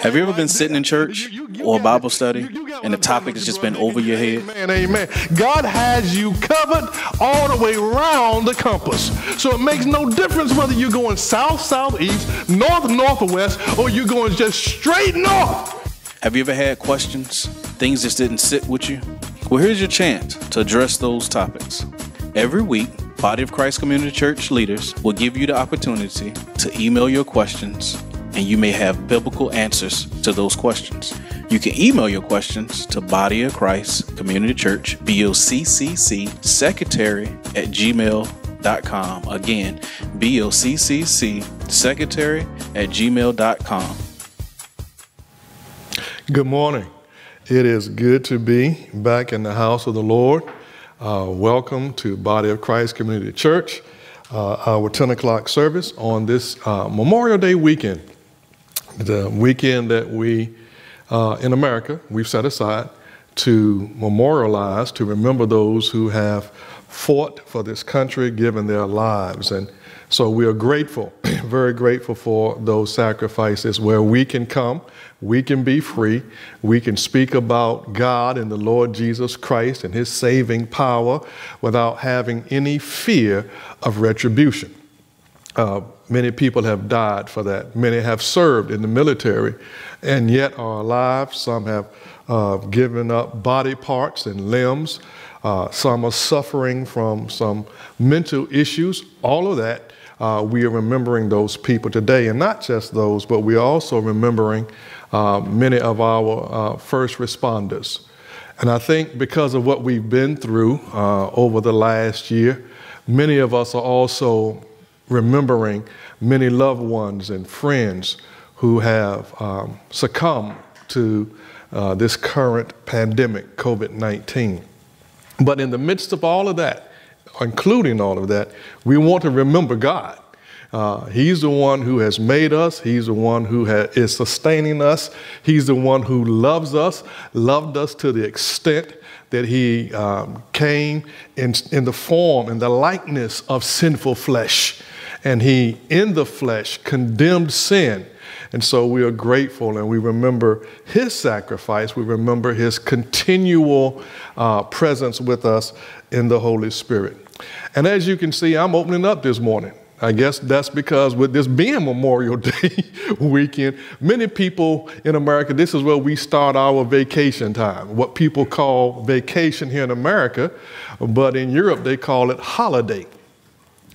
Have you ever been sitting in church or a Bible study and the topic has just been over your head? Amen, amen. God has you covered all the way around the compass. So it makes no difference whether you're going south, southeast, north, northwest, or you're going just straight north. Have you ever had questions? Things just didn't sit with you? Well, here's your chance to address those topics. Every week, Body of Christ Community Church leaders will give you the opportunity to email your questions and you may have biblical answers to those questions. You can email your questions to Body of Christ Community Church, BOCCC, secretary at gmail.com. Again, BOCCC, secretary at gmail.com. Good morning. It is good to be back in the house of the Lord. Uh, welcome to Body of Christ Community Church, uh, our 10 o'clock service on this uh, Memorial Day weekend the weekend that we, uh, in America, we've set aside to memorialize, to remember those who have fought for this country, given their lives. And so we are grateful, very grateful for those sacrifices where we can come, we can be free, we can speak about God and the Lord Jesus Christ and his saving power without having any fear of retribution. Uh, many people have died for that. Many have served in the military and yet are alive. Some have uh, given up body parts and limbs. Uh, some are suffering from some mental issues. All of that, uh, we are remembering those people today. And not just those, but we are also remembering uh, many of our uh, first responders. And I think because of what we've been through over the last year, many of us are also remembering many loved ones and friends who have um, succumbed to uh, this current pandemic, COVID 19. But in the midst of all of that, including all of that, we want to remember God. Uh, he's the one who has made us. He's the one who is sustaining us. He's the one who loves us, loved us to the extent that he um, came in, in the form, in the likeness of sinful flesh and he, in the flesh, condemned sin. And so we are grateful and we remember his sacrifice. We remember his continual uh, presence with us in the Holy Spirit. And as you can see, I'm opening up this morning. I guess that's because with this being Memorial Day weekend, many people in America, this is where we start our vacation time, what people call vacation here in America, but in Europe they call it holiday.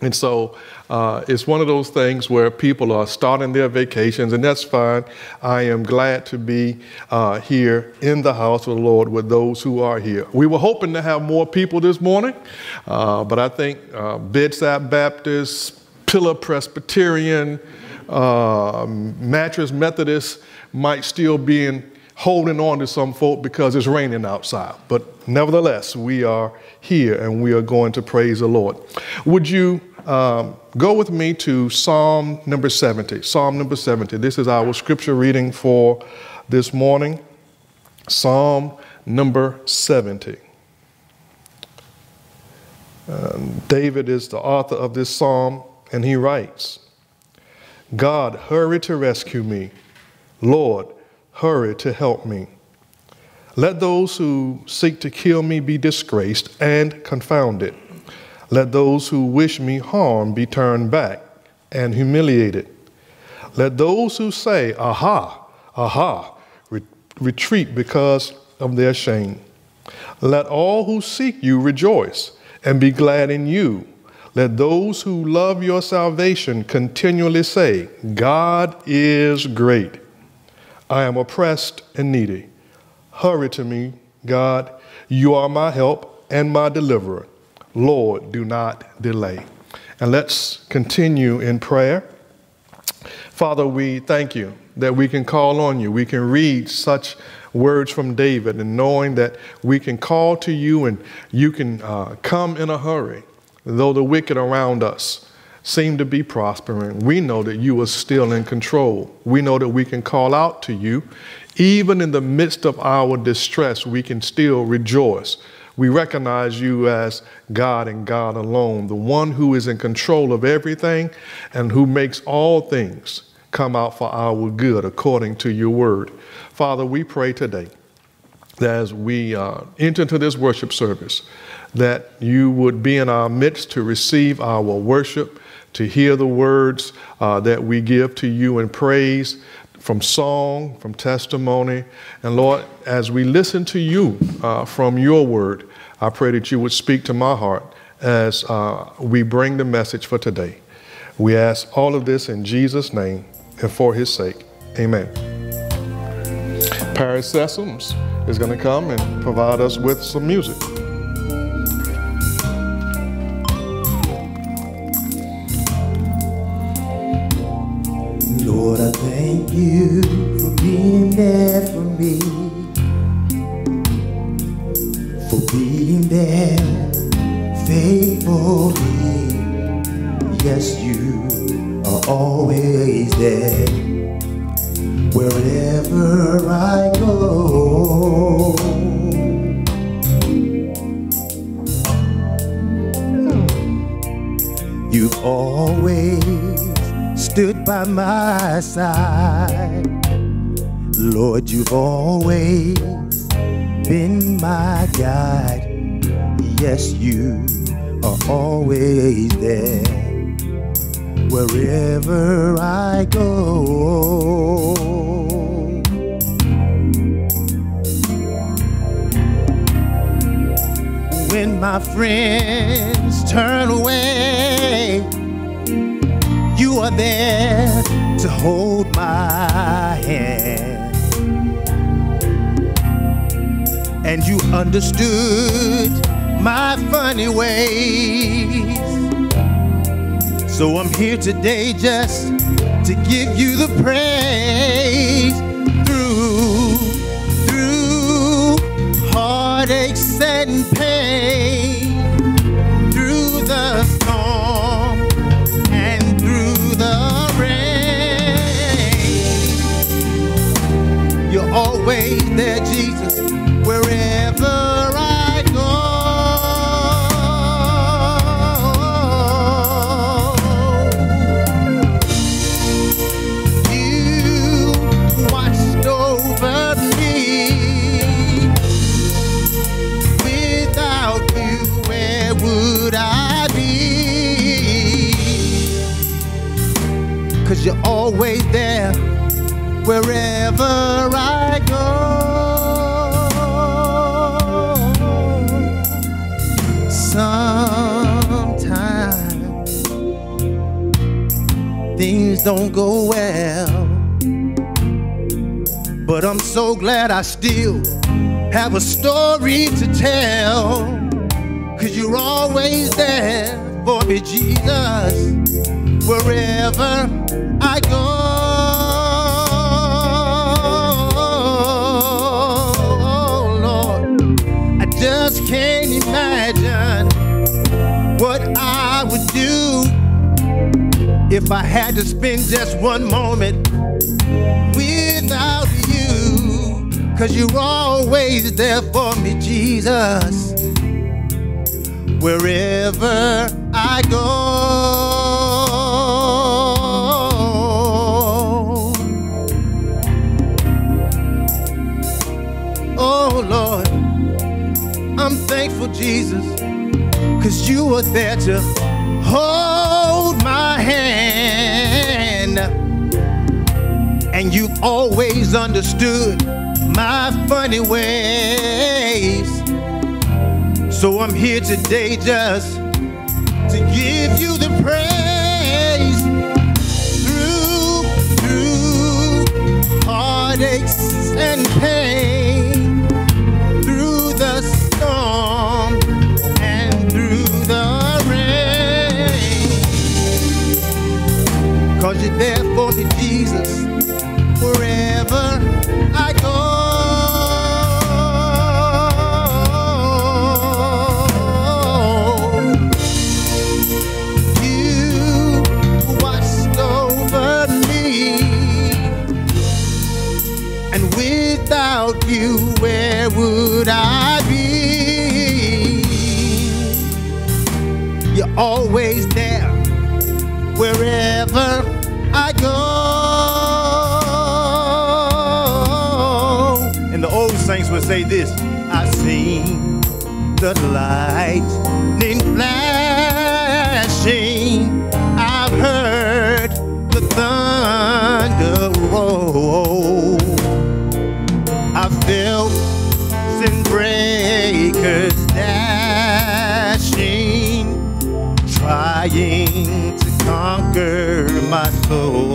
And so uh, it's one of those things where people are starting their vacations, and that's fine. I am glad to be uh, here in the house of the Lord with those who are here. We were hoping to have more people this morning, uh, but I think uh, Bedside Baptist, Pillar Presbyterian, uh, Mattress Methodist might still be in holding on to some folk because it's raining outside. But nevertheless, we are here and we are going to praise the Lord. Would you um, go with me to Psalm number 70. Psalm number 70. This is our scripture reading for this morning. Psalm number 70. Um, David is the author of this psalm, and he writes God, hurry to rescue me. Lord, hurry to help me. Let those who seek to kill me be disgraced and confounded. Let those who wish me harm be turned back and humiliated. Let those who say, Aha, aha, re- retreat because of their shame. Let all who seek you rejoice and be glad in you. Let those who love your salvation continually say, God is great. I am oppressed and needy. Hurry to me, God. You are my help and my deliverer. Lord, do not delay. And let's continue in prayer. Father, we thank you that we can call on you. We can read such words from David, and knowing that we can call to you and you can uh, come in a hurry. Though the wicked around us seem to be prospering, we know that you are still in control. We know that we can call out to you. Even in the midst of our distress, we can still rejoice we recognize you as God and God alone, the one who is in control of everything and who makes all things come out for our good according to your word. Father, we pray today that as we uh, enter into this worship service, that you would be in our midst to receive our worship, to hear the words uh, that we give to you in praise from song, from testimony. And Lord, as we listen to you uh, from your word, I pray that you would speak to my heart as uh, we bring the message for today. We ask all of this in Jesus' name and for his sake. Amen. Paris Sessoms is going to come and provide us with some music. Lord, I thank you for being there for me, there faithfully. Yes, you are always there wherever I go. You've always stood by my side. Lord, you've always been my guide. Yes, you are always there wherever I go. When my friends turn away, you are there to hold my hand. And you understood my funny ways. So I'm here today just to give you the praise through, through heartaches and pain, through the storm and through the rain. You're always there, Jesus, wherever Cause you're always there wherever I go. Sometimes things don't go well, but I'm so glad I still have a story to tell. Cause you're always there for me, Jesus, wherever I go. Lord, I just can't imagine what I would do if I had to spend just one moment without you. Cause you're always there for me, Jesus. Wherever I go. Thankful, Jesus, cause you were there to hold my hand. And you've always understood my funny ways. So I'm here today just to give you the praise through, through heartaches and pain, Cause you're there for the lightning flashing. I've heard the thunder roll. I felt sin breakers dashing, trying to conquer my soul.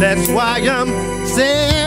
That's why I'm saying.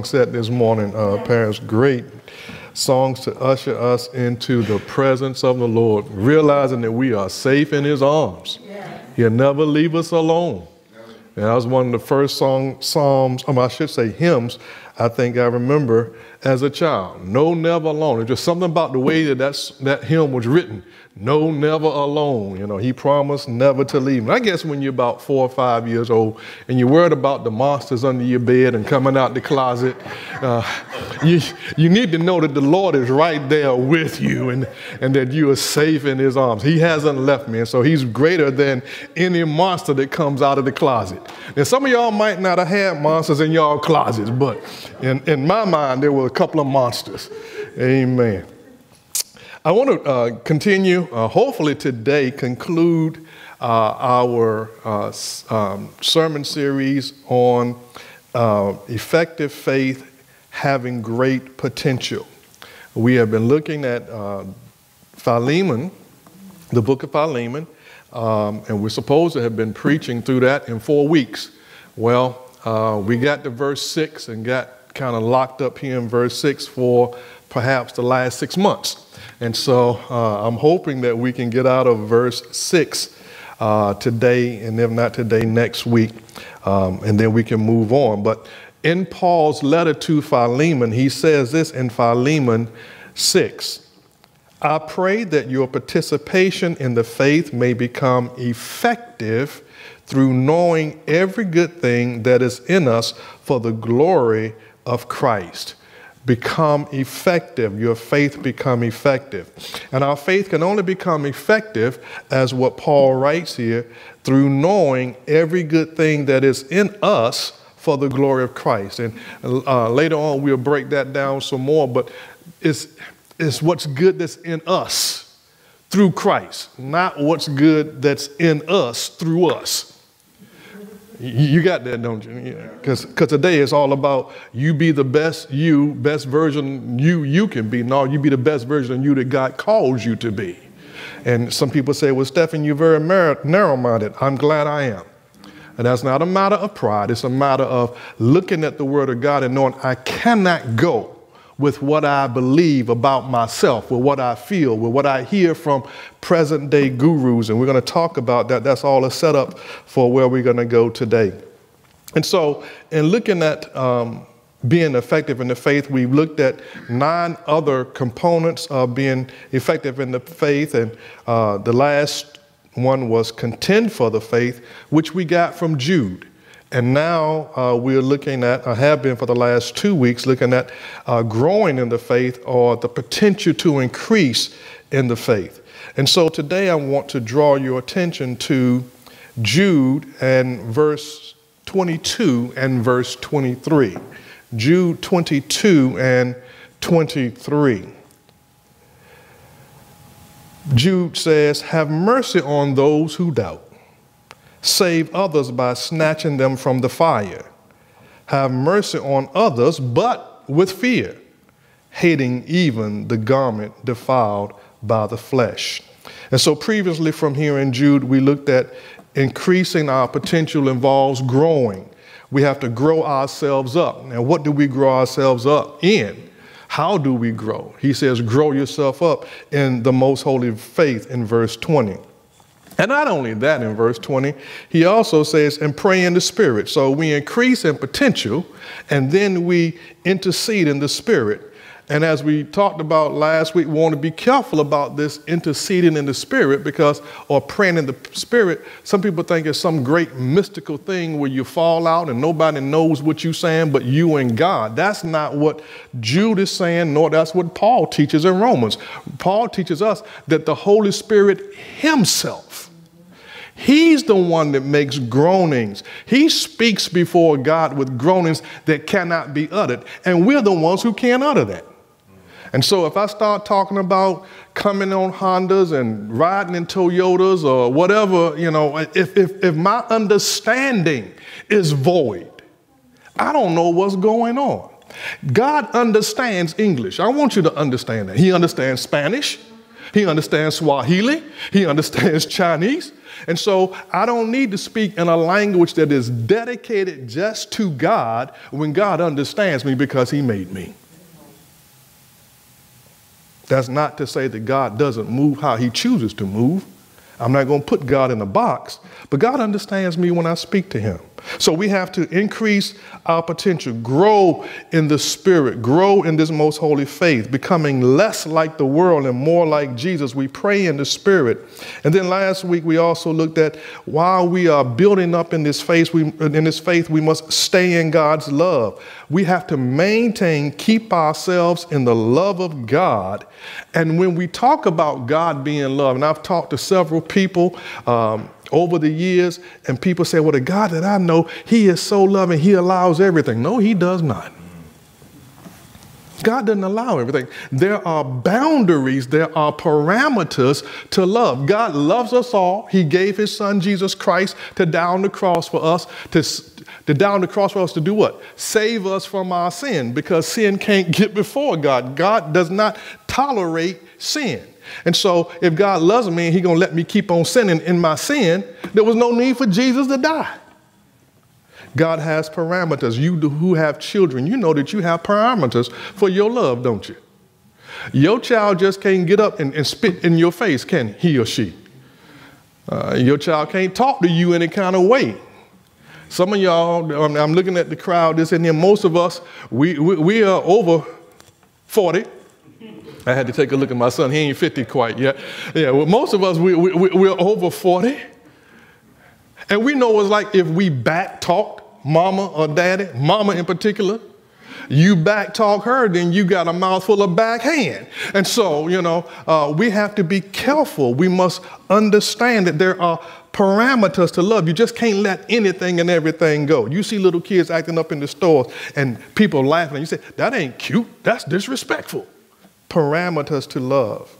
song set this morning, uh, Paris. Great songs to usher us into the presence of the Lord, realizing that we are safe in His arms. Yes. He'll never leave us alone. And that was one of the first song, psalms, um, I should say hymns, I think I remember as a child. No, never alone. It's just something about the way that that hymn was written no, never alone. You know, he promised never to leave. And I guess when you're about four or five years old and you're worried about the monsters under your bed and coming out the closet, uh, you, you need to know that the Lord is right there with you and, and that you are safe in his arms. He hasn't left me. And so he's greater than any monster that comes out of the closet. And some of y'all might not have had monsters in y'all closets, but in, in my mind, there were a couple of monsters. Amen. I want to uh, continue, uh, hopefully today, conclude uh, our uh, um, sermon series on uh, effective faith having great potential. We have been looking at uh, Philemon, the book of Philemon, um, and we're supposed to have been preaching through that in four weeks. Well, we got to verse 6 and got kind of locked up here in verse 6 for perhaps the last six months. And so uh, I'm hoping that we can get out of verse 6 uh, today, and if not today, next week, um, and then we can move on. But in Paul's letter to Philemon, he says this in Philemon 6 I pray that your participation in the faith may become effective through knowing every good thing that is in us for the glory of Christ become effective, your faith become effective. And our faith can only become effective as what Paul writes here through knowing every good thing that is in us for the glory of Christ. And uh, later on, we'll break that down some more, but it's, it's what's good that's in us through Christ, not what's good that's in us through us. You got that, don't you? Because yeah. today it's all about you be the best you, best version you you can be. No, you be the best version of you that God calls you to be. And some people say, well, Stephen, you're very narrow minded. I'm glad I am. And that's not a matter of pride, it's a matter of looking at the Word of God and knowing I cannot go with what I believe about myself, with what I feel, with what I hear from present day gurus. And we're going to talk about that. That's all a setup for where we're going to go today. And so, in looking at um, being effective in the faith, we've looked at nine other components of being effective in the faith. And uh, the last one was contend for the faith, which we got from Jude. And now uh, we're looking at, I have been for the last two weeks, looking at uh, growing in the faith or the potential to increase in the faith. And so today I want to draw your attention to Jude and verse 22 and verse 23. Jude 22 and 23. Jude says, Have mercy on those who doubt Save others by snatching them from the fire. Have mercy on others, but with fear, hating even the garment defiled by the flesh. And so, previously from here in Jude, we looked at increasing our potential involves growing. We have to grow ourselves up. Now, what do we grow ourselves up in? How do we grow? He says, grow yourself up in the most holy faith in verse 20. And not only that, in verse 20, he also says, and pray in the Spirit. So we increase in potential, and then we intercede in the Spirit. And as we talked about last week, we want to be careful about this interceding in the Spirit because, or praying in the Spirit, some people think it's some great mystical thing where you fall out and nobody knows what you're saying but you and God. That's not what Jude is saying, nor that's what Paul teaches in Romans. Paul teaches us that the Holy Spirit Himself He's the one that makes groanings. He speaks before God with groanings that cannot be uttered. And we're the ones who can't utter that. And so if I start talking about coming on Hondas and riding in Toyotas or whatever, you know, if, if, if my understanding is void, I don't know what's going on. God understands English. I want you to understand that. He understands Spanish. He understands Swahili. He understands Chinese. And so I don't need to speak in a language that is dedicated just to God when God understands me because He made me. That's not to say that God doesn't move how He chooses to move. I'm not going to put God in a box, but God understands me when I speak to Him. So we have to increase our potential, grow in the spirit, grow in this most holy faith, becoming less like the world and more like Jesus. We pray in the spirit. And then last week we also looked at while we are building up in this faith, we, in this faith, we must stay in God's love. We have to maintain, keep ourselves in the love of God. And when we talk about God being love, and I've talked to several people, um, over the years, and people say, Well, the God that I know, He is so loving, He allows everything. No, He does not. God doesn't allow everything. There are boundaries, there are parameters to love. God loves us all. He gave His Son, Jesus Christ, to down the cross for us, to, to down the cross for us to do what? Save us from our sin, because sin can't get before God. God does not tolerate sin. And so if God loves me and He's going to let me keep on sinning in my sin, there was no need for Jesus to die. God has parameters. You who have children, you know that you have parameters for your love, don't you? Your child just can't get up and, and spit in your face, can he or she? Uh, your child can't talk to you any kind of way. Some of y'all, I'm looking at the crowd that's in here, most of us, we, we, we are over 40 I had to take a look at my son. He ain't 50 quite yet. Yeah, well, most of us, we, we, we're over 40. And we know it's like if we back talk mama or daddy, mama in particular, you back talk her, then you got a mouthful of backhand. And so, you know, uh, we have to be careful. We must understand that there are parameters to love. You just can't let anything and everything go. You see little kids acting up in the stores and people laughing, and you say, that ain't cute, that's disrespectful parameters to love.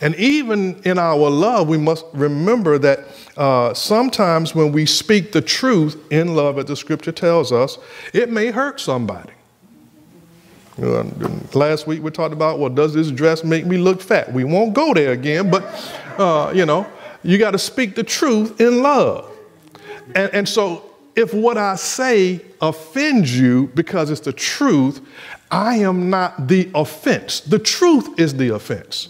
And even in our love, we must remember that uh, sometimes when we speak the truth in love, as the scripture tells us, it may hurt somebody. Uh, last week we talked about, well, does this dress make me look fat? We won't go there again, but uh, you know, you got to speak the truth in love. And, and so if what I say offends you because it's the truth, I am not the offense. The truth is the offense.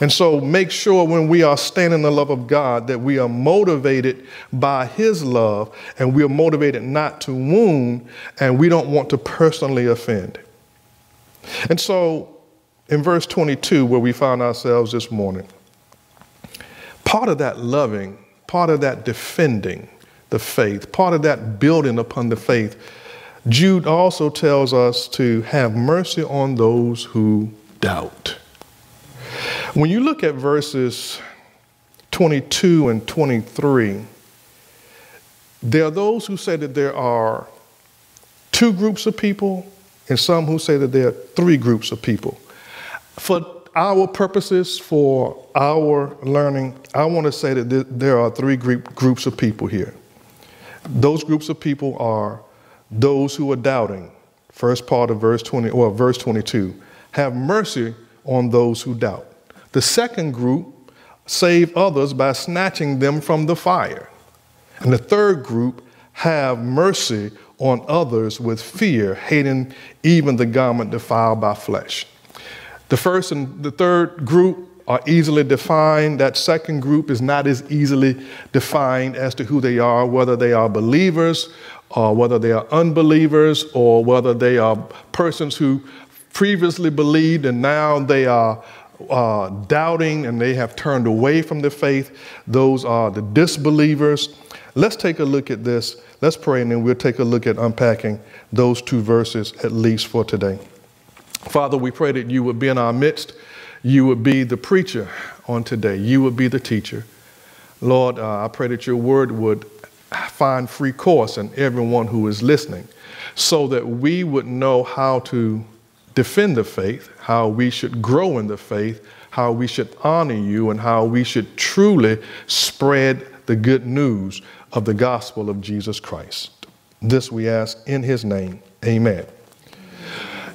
And so make sure when we are standing in the love of God that we are motivated by His love and we are motivated not to wound and we don't want to personally offend. And so in verse 22, where we found ourselves this morning, part of that loving, part of that defending the faith, part of that building upon the faith Jude also tells us to have mercy on those who doubt. When you look at verses 22 and 23, there are those who say that there are two groups of people, and some who say that there are three groups of people. For our purposes, for our learning, I want to say that there are three groups of people here. Those groups of people are those who are doubting. First part of verse 20, or verse 22. Have mercy on those who doubt. The second group, save others by snatching them from the fire. And the third group, have mercy on others with fear, hating even the garment defiled by flesh. The first and the third group are easily defined. That second group is not as easily defined as to who they are, whether they are believers or whether they are unbelievers or whether they are persons who previously believed and now they are uh, doubting and they have turned away from the faith. Those are the disbelievers. Let's take a look at this. Let's pray and then we'll take a look at unpacking those two verses at least for today. Father, we pray that you would be in our midst. You would be the preacher on today. You would be the teacher. Lord, uh, I pray that your word would find free course in everyone who is listening so that we would know how to defend the faith, how we should grow in the faith, how we should honor you, and how we should truly spread the good news of the gospel of Jesus Christ. This we ask in his name. Amen.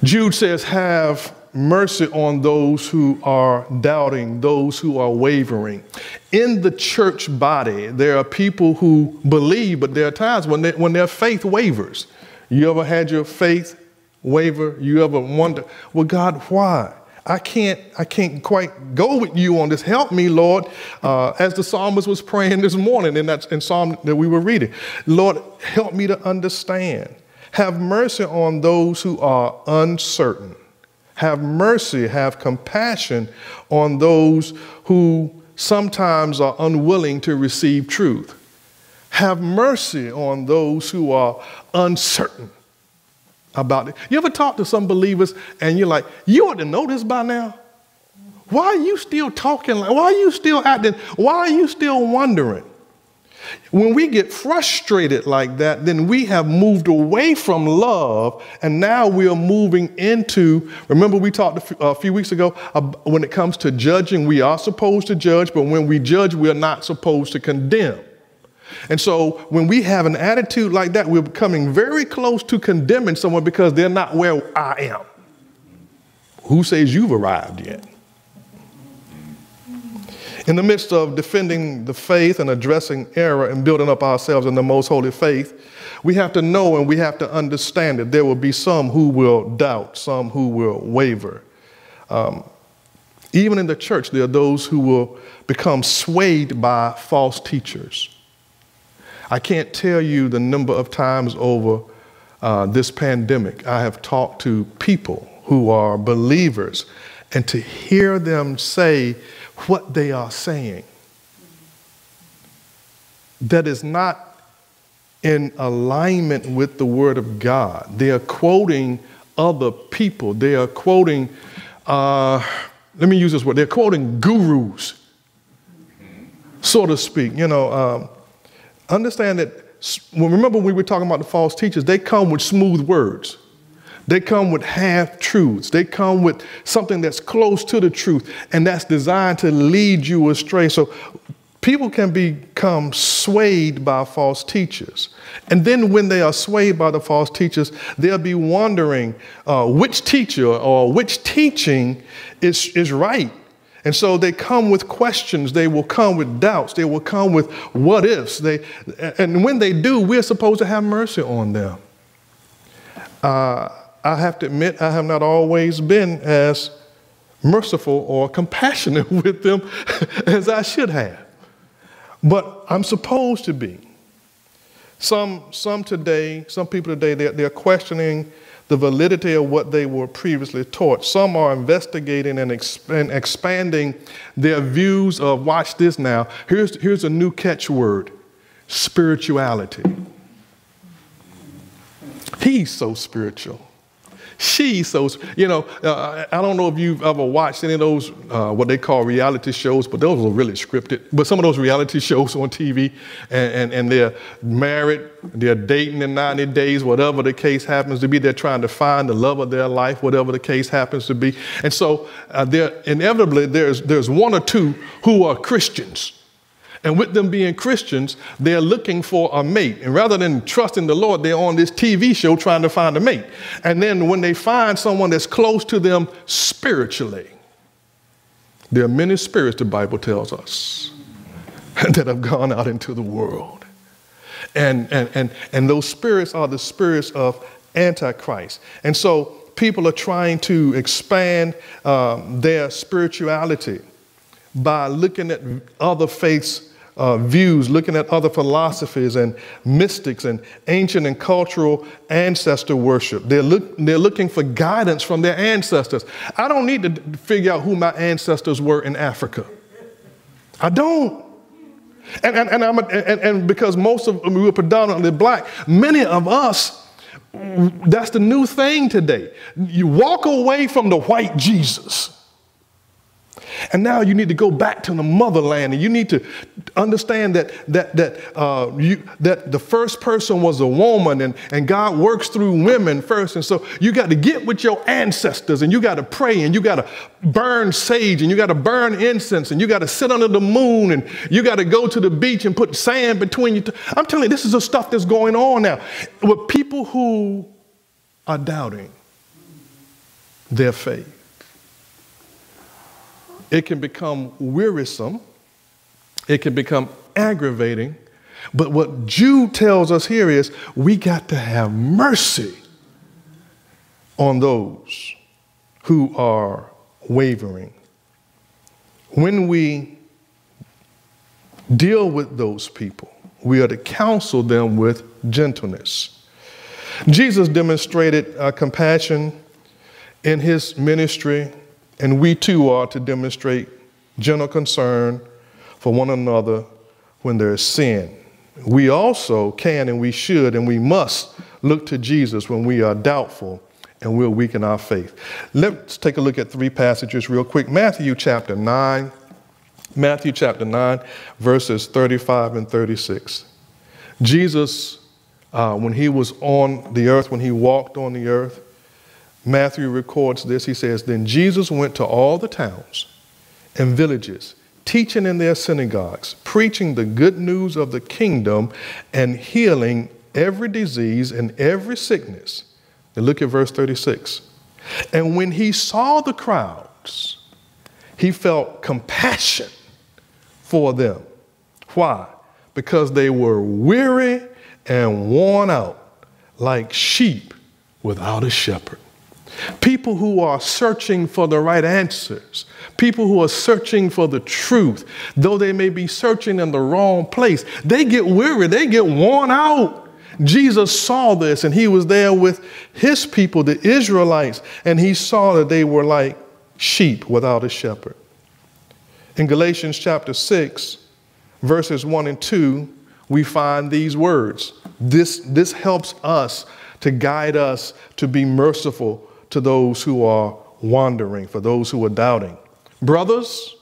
Jude says, Have mercy on those who are doubting, those who are wavering. In the church body, there are people who believe, but there are times when, they, when their faith wavers. You ever had your faith waver? You ever wonder, well, God, why? I can't, I can't quite go with you on this. Help me, Lord, uh, as the psalmist was praying this morning in that in Psalm that we were reading. Lord, help me to understand. Have mercy on those who are uncertain. Have mercy, have compassion on those who sometimes are unwilling to receive truth. Have mercy on those who are uncertain about it. You ever talk to some believers and you're like, you ought to know this by now? Why are you still talking why are you still acting, why are you still wondering? When we get frustrated like that, then we have moved away from love, and now we are moving into. Remember, we talked a few weeks ago uh, when it comes to judging, we are supposed to judge, but when we judge, we are not supposed to condemn. And so when we have an attitude like that, we're becoming very close to condemning someone because they're not where I am. Who says you've arrived yet? In the midst of defending the faith and addressing error and building up ourselves in the most holy faith, we have to know and we have to understand that there will be some who will doubt, some who will waver. Um, even in the church, there are those who will become swayed by false teachers. I can't tell you the number of times over uh, this pandemic I have talked to people who are believers, and to hear them say what they are saying that is not in alignment with the Word of God. They are quoting other people, they are quoting, uh, let me use this word, they're quoting gurus, so to speak. You know, um, understand that, well, remember when we were talking about the false teachers, they come with smooth words. They come with half truths. They come with something that's close to the truth, and that's designed to lead you astray. So people can become swayed by false teachers. And then when they are swayed by the false teachers, they'll be wondering uh, which teacher or which teaching is, is right and so they come with questions, they will come with doubts, they will come with what ifs. They, and when they do, we're supposed to have mercy on them. Uh, I have to admit, I have not always been as merciful or compassionate with them as I should have. But I'm supposed to be. Some, some today, some people today, they're, they're questioning the validity of what they were previously taught. Some are investigating and, exp- expanding their views of, watch this now, here's, here's a new catchword spirituality. He's so spiritual. She's so, you know, uh, I don't know if you've ever watched any of those, uh, what they call reality shows, but those are really scripted. But some of those reality shows on TV, and, and, and they're married, they're dating in 90 days, whatever the case happens to be. They're trying to find the love of their life, whatever the case happens to be. And so, uh, inevitably, there's, there's one or two who are Christians. And with them being Christians, they're looking for a mate. And rather than trusting the Lord, they're on this TV show trying to find a mate. And then when they find someone that's close to them spiritually, there are many spirits, the Bible tells us, that have gone out into the world. And, and, and, and those spirits are the spirits of Antichrist. And so people are trying to expand um, their spirituality by looking at other faiths uh, views, looking at other philosophies and mystics and ancient and cultural ancestor worship. They're, look, they're looking for guidance from their ancestors. I don't need to figure out who my ancestors were in Africa. I don't. And, and, and, I'm a, and, and because most of we were predominantly black, many of us, that's the new thing today. You walk away from the white Jesus and now you need to go back to the motherland and you need to understand that, that, that, uh, you, that the first person was a woman and, and God works through women first. And so you got to get with your ancestors and you got to pray and you got to burn sage and you got to burn incense and you got to sit under the moon and you got to go to the beach and put sand between you. I'm telling you, this is the stuff that's going on now with people who are doubting their faith it can become wearisome, it can become aggravating. But what Jude tells us here is we got to have mercy on those who are wavering. When we deal with those people, we are to counsel them with gentleness. Jesus demonstrated uh, compassion in his ministry, and we too are to demonstrate gentle concern for one another when there is sin. We also can and we should and we must look to Jesus when we are doubtful and we'll weaken our faith. Let's take a look at three passages real quick. Matthew chapter 9, Matthew chapter 9, verses 35 and 36. Jesus, uh, when he was on the earth, when he walked on the earth, Matthew records this. He says, Then Jesus went to all the towns and villages, teaching in their synagogues, preaching the good news of the kingdom, and healing every disease and every sickness. And look at verse 36. And when he saw the crowds, he felt compassion for them. Why? Because they were weary and worn out like sheep without a shepherd. People who are searching for the right answers, people who are searching for the truth, though they may be searching in the wrong place, they get weary, they get worn out. Jesus saw this and he was there with his people, the Israelites, and he saw that they were like sheep without a shepherd. In Galatians chapter 6, verses 1 and 2, we find these words. This, this helps us to guide us to be merciful to those who are wandering, for those who are doubting. Brothers,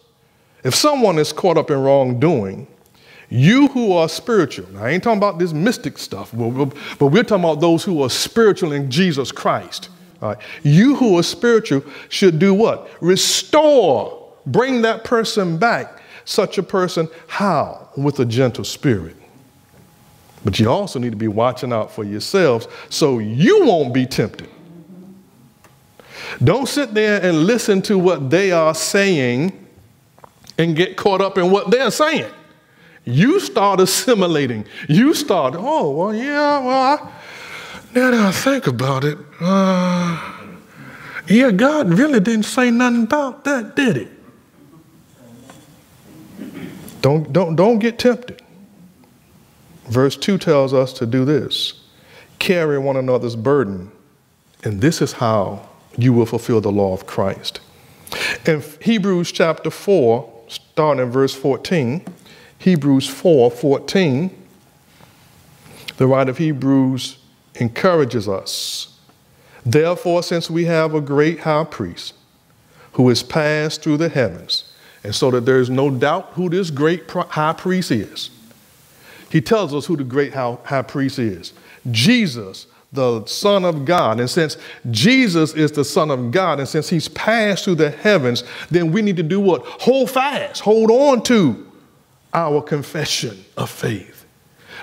if someone is caught up in wrongdoing, you who are spiritual, I ain't talking about this mystic stuff, but we're talking about those who are spiritual in Jesus Christ. You who are spiritual should do what? Restore, bring that person back. Such a person, how? With a gentle spirit. But you also need to be watching out for yourselves so you won't be tempted. Don't sit there and listen to what they are saying and get caught up in what they're saying. You start assimilating. You start, oh, well, yeah, well, I, now that I think about it, uh, yeah, God really didn't say nothing about that, did he? Don't, don't, don't get tempted. Verse 2 tells us to do this carry one another's burden, and this is how you will fulfill the law of Christ. In Hebrews chapter 4, starting in verse 14, Hebrews 4 14, the writer of Hebrews encourages us. Therefore, since we have a great high priest who has passed through the heavens, and so that there is no doubt who this great high priest is, he tells us who the great high priest is Jesus, the Son of God. And since Jesus is the Son of God, and since he's passed through the heavens, then we need to do what? Hold fast, hold on to our confession of faith.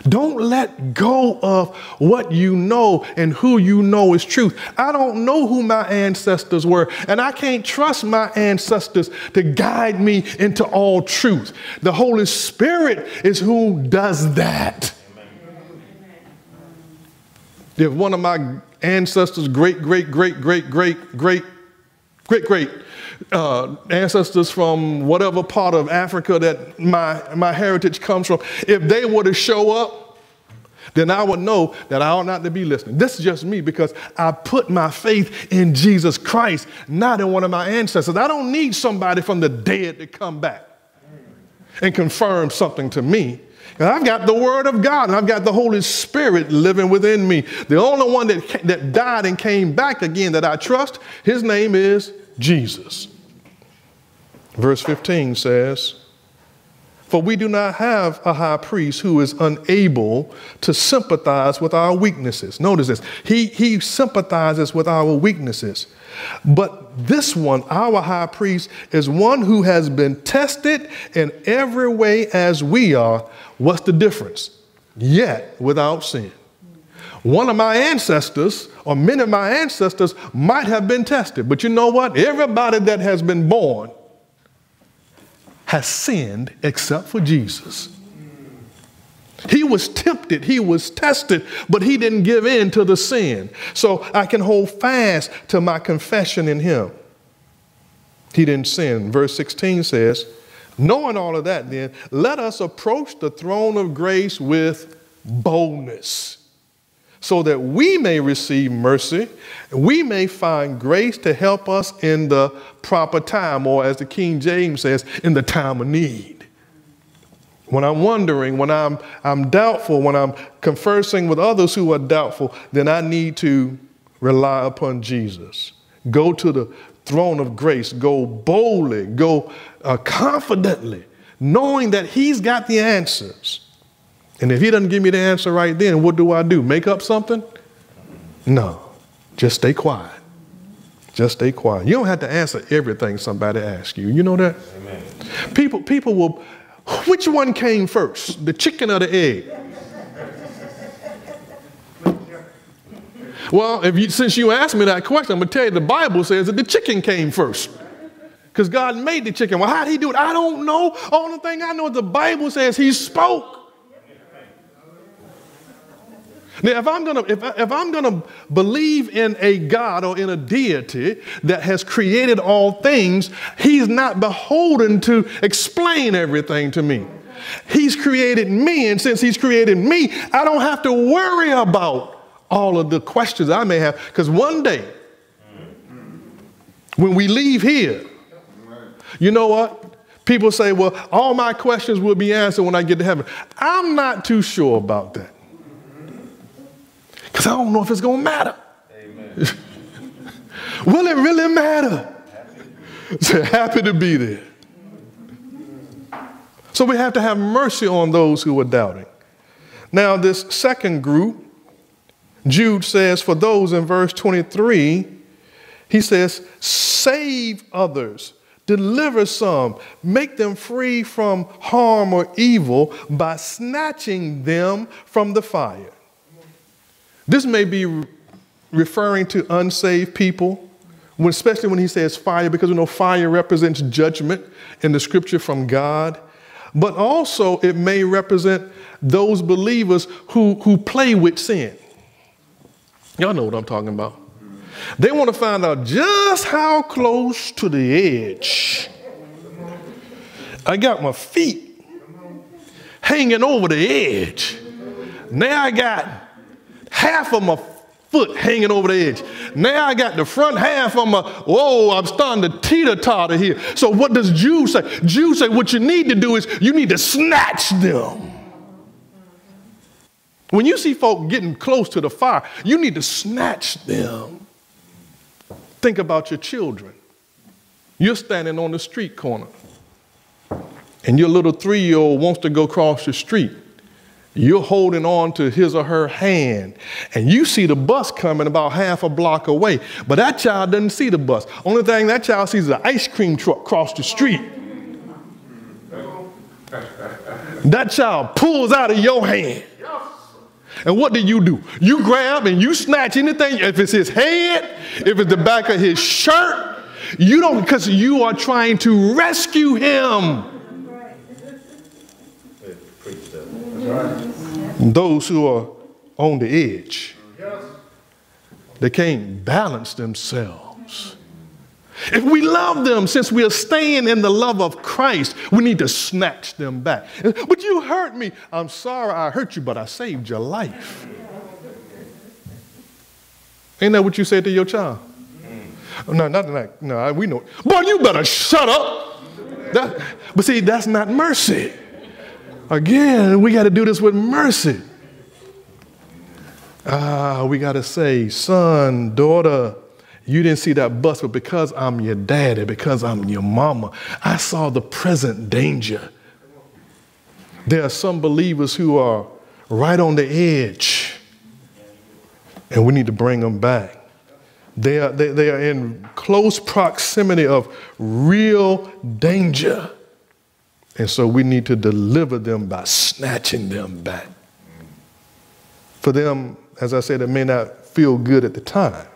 Don't let go of what you know and who you know is truth. I don't know who my ancestors were, and I can't trust my ancestors to guide me into all truth. The Holy Spirit is who does that. If one of my ancestors, great, great, great, great, great, great, great, great, uh, ancestors from whatever part of Africa that my, my heritage comes from, if they were to show up, then I would know that I ought not to be listening. This is just me because I put my faith in Jesus Christ, not in one of my ancestors. I don't need somebody from the dead to come back and confirm something to me. I've got the Word of God and I've got the Holy Spirit living within me. The only one that, that died and came back again that I trust, his name is Jesus. Verse 15 says, For we do not have a high priest who is unable to sympathize with our weaknesses. Notice this. He, he sympathizes with our weaknesses. But this one, our high priest, is one who has been tested in every way as we are. What's the difference? Yet without sin. One of my ancestors, or many of my ancestors, might have been tested. But you know what? Everybody that has been born has sinned except for Jesus. He was tempted, he was tested, but he didn't give in to the sin. So I can hold fast to my confession in him. He didn't sin. Verse 16 says, Knowing all of that, then, let us approach the throne of grace with boldness, so that we may receive mercy, we may find grace to help us in the proper time, or as the King James says, in the time of need. When I'm wondering, when I'm, I'm doubtful, when I'm conversing with others who are doubtful, then I need to rely upon Jesus. Go to the throne of grace, go boldly, go uh, confidently, knowing that He's got the answers. And if He doesn't give me the answer right then, what do I do? Make up something? No, just stay quiet. Just stay quiet. You don't have to answer everything somebody asks you. You know that? Amen. People, people will, which one came first, the chicken or the egg? Well, if you, since you asked me that question, I'm going to tell you the Bible says that the chicken came first. Because God made the chicken. Well, how did he do it? I don't know. Only thing I know is the Bible says he spoke. Now, if I'm gonna if, if I'm gonna believe in a God or in a deity that has created all things, He's not beholden to explain everything to me. He's created me, and since He's created me, I don't have to worry about all of the questions I may have. Because one day, when we leave here, you know what? People say, well, all my questions will be answered when I get to heaven. I'm not too sure about that. Because I don't know if it's going to matter. will it really matter? So happy to be there. So we have to have mercy on those who are doubting. Now, this second group Jude says, for those in verse 23, he says, save others, deliver some, make them free from harm or evil by snatching them from the fire. This may be referring to unsaved people, especially when he says fire, because we know fire represents judgment in the scripture from God. But also, it may represent those believers who, who play with sin. Y'all know what I'm talking about. They want to find out just how close to the edge I got my feet hanging over the edge. Now I got half of my foot hanging over the edge. Now I got the front half of my, whoa, I'm starting to teeter totter here. So what does Jude say? Jude say what you need to do is you need to snatch them. When you see folk getting close to the fire, you need to snatch them. Think about your children. You're standing on the street corner, and your little three year old wants to go across the street. You're holding on to his or her hand, and you see the bus coming about half a block away, but that child doesn't see the bus. Only thing that child sees is an ice cream truck cross the street. That child pulls out of your hand and what do you do? You grab and you snatch anything, if it's his head, if it's the back of his shirt, you don't, because you are trying to rescue him. Those who are on the edge, they can't balance themselves. If we love them, since we are staying in the love of Christ, we need to snatch them back. But you hurt me. I'm sorry I hurt you, but I saved your life. Ain't that what you said to your child? No, not that. No, we know. Boy, you better shut up. That, but see, that's not mercy. Again, we got to do this with mercy. Ah, we got to say, son, daughter, you didn't see that bus, but because I'm your daddy, because I'm your mama, I saw the present danger. There are some believers who are right on the edge, and we need to bring them back. They are, they, they are in close proximity of real danger. And so we need to deliver them by snatching them back. For them, as I said, it may not feel good at the time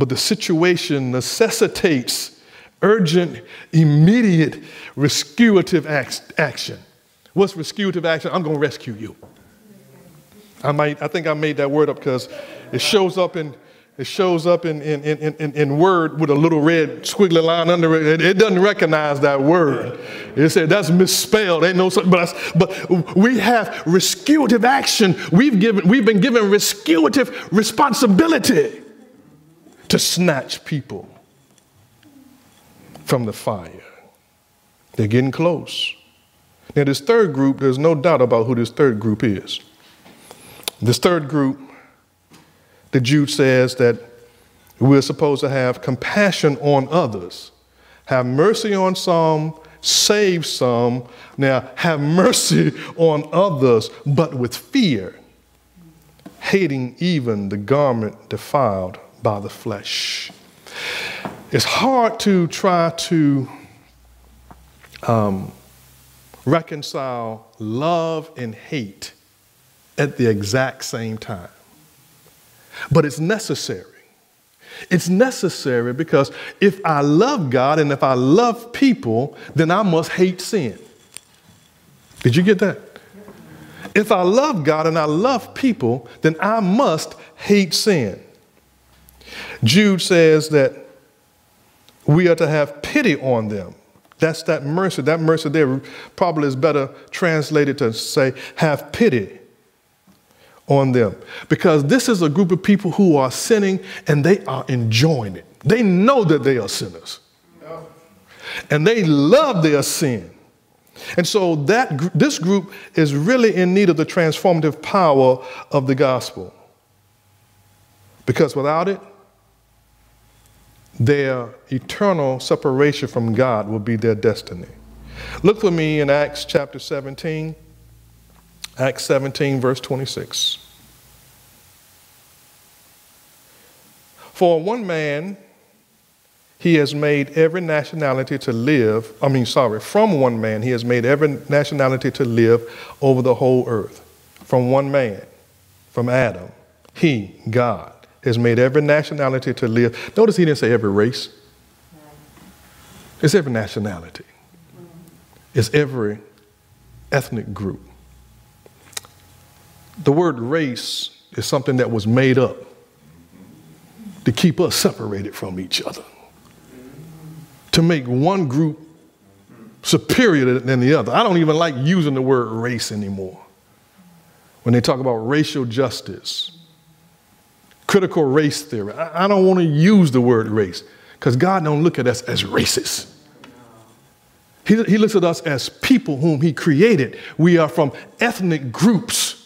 but the situation necessitates urgent, immediate rescuative action. What's rescuative action? I'm going to rescue you. I might, I think I made that word up because it shows up in, it shows up in, in, in, in, in Word with a little red squiggly line under it. It, it doesn't recognize that word. It said that's misspelled. Ain't no such, but, but we have rescuative action. We've, given, we've been given rescuative responsibility to snatch people from the fire. They're getting close. Now, this third group, there's no doubt about who this third group is. This third group the Jude says that we're supposed to have compassion on others, have mercy on some, save some. Now, have mercy on others, but with fear, hating even the garment defiled by the flesh. It's hard to try to um, reconcile love and hate at the exact same time but it's necessary. It's necessary because if I love God and if I love people, then I must hate sin. Did you get that? If I love God and I love people, then I must hate sin. Jude says that we are to have pity on them. That's that mercy. That mercy there probably is better translated to say, have pity on them because this is a group of people who are sinning and they are enjoying it. They know that they are sinners and they love their sin. And so that this group is really in need of the transformative power of the gospel. Because without it, their eternal separation from God will be their destiny. Look for me in Acts chapter 17. Acts 17, verse 26. For one man, he has made every nationality to live, I mean, sorry, from one man, he has made every nationality to live over the whole earth. From one man, from Adam, he, God, has made every nationality to live. Notice he didn't say every race, it's every nationality, it's every ethnic group. The word race is something that was made up to keep us separated from each other, to make one group superior than the other. I don't even like using the word race anymore. When they talk about racial justice, critical race theory, I, don't want to use the word race because God don't look at us as racists. He, he looks at us as people whom He created. We are from ethnic groups.